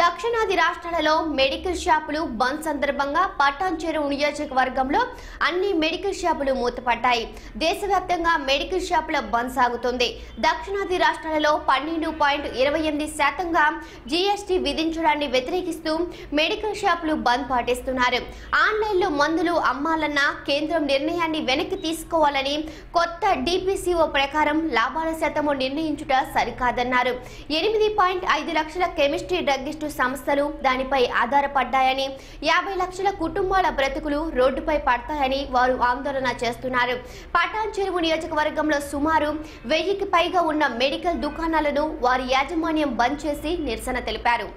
దక్షిణాది రాష్ట్రాలలో మెడికల్ షాపులు బంద్ సందర్భంగా పట్టాంచేరు నియోజకవర్గంలో అన్ని మెడికల్ షాపులు మూతపడ్డాయి. దేశవ్యాప్తంగా మెడికల్ షాపుల బంద్ సాగుతుంది. దక్షిణాది రాష్ట్రాలలో పన్నెండు పాయింట్ ఇరవై ఎనిమిది శాతంగా జీఎస్టీ విధించడాన్ని వ్యతిరేకిస్తూ మెడికల్ షాపులు బంద్ పాటిస్తున్నారు. ఆన్లైన్లో మందులు అమ్మాలన్న కేంద్రం నిర్ణయాన్ని వెనక్కి తీసుకోవాలని కొత్త డిపిసిఓ ప్రకారం లాభాల శాతము నిర్ణయించుట సరికాదన్నారు. ఎనిమిది పాయింట్ ఐదు లక్షల కెమిస్ట్రీ డ్రగ్గిస్టు సంస్థలు దానిపై ఆధారపడ్డాయని యాభై లక్షల కుటుంబాల బ్రతుకులు రోడ్డుపై పడతాయని వారు ఆందోళన చేస్తున్నారు. పటాన్ చెరువు నియోజకవర్గంలో సుమారు వెయ్యికి పైగా ఉన్న మెడికల్ దుకాణాలను వారి యాజమాన్యం బంద్ చేసి నిరసన తెలిపారు.